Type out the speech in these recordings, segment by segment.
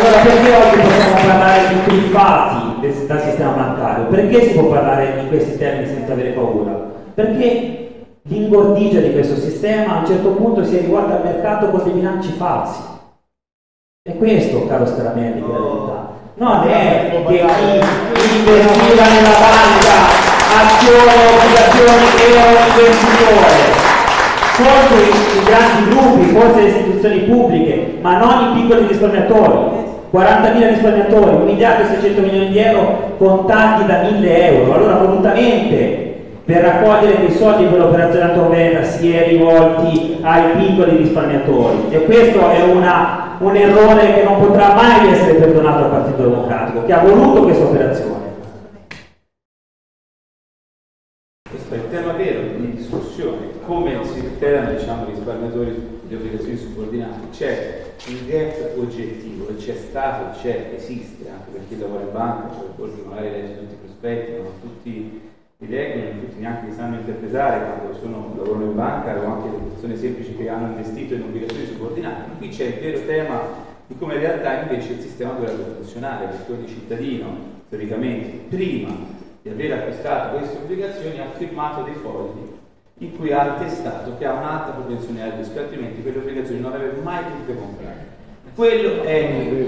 Allora perché oggi possiamo parlare di truffati dal sistema bancario? Perché si può parlare in questi termini senza avere paura? Perché l'ingordigia di questo sistema a un certo punto si è rivolta al mercato con dei bilanci falsi. E questo, caro Scaramelli, che è la verità. Non è che chi investiva nella banca, azioni, obbligazioni, era un investitore. Forse i grandi gruppi, forse le istituzioni pubbliche, ma non i piccoli risparmiatori. 40.000 risparmiatori, 1 miliardo e 600 milioni di euro contati da 1000 euro. Allora volutamente per raccogliere quei soldi per l'operazione Antonella si è rivolti ai piccoli risparmiatori e questo è una, un errore che non potrà mai essere perdonato al Partito Democratico che ha voluto questa operazione. Questo è il tema vero di discussione, come si tutelano diciamo, i risparmiatori di obbligazioni subordinate. C'è un gap oggettivo e c'è stato, c'è, esiste anche per chi lavora in banca, cioè chi magari legge tutti i prospetti, non tutti li leggono, tutti neanche li sanno interpretare quando sono, lavorano in banca o anche le persone semplici che hanno investito in obbligazioni subordinate. Qui c'è il vero tema di come in realtà invece il sistema dovrebbe funzionare, perché ogni cittadino, teoricamente, prima di aver acquistato queste obbligazioni ha firmato dei fogli in cui ha attestato che ha un'alta propensione al rischio, altrimenti quelle obbligazioni non avrebbe mai potute comprare. Quello è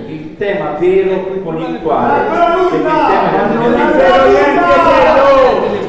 il tema vero con il quale tema non è vero niente quello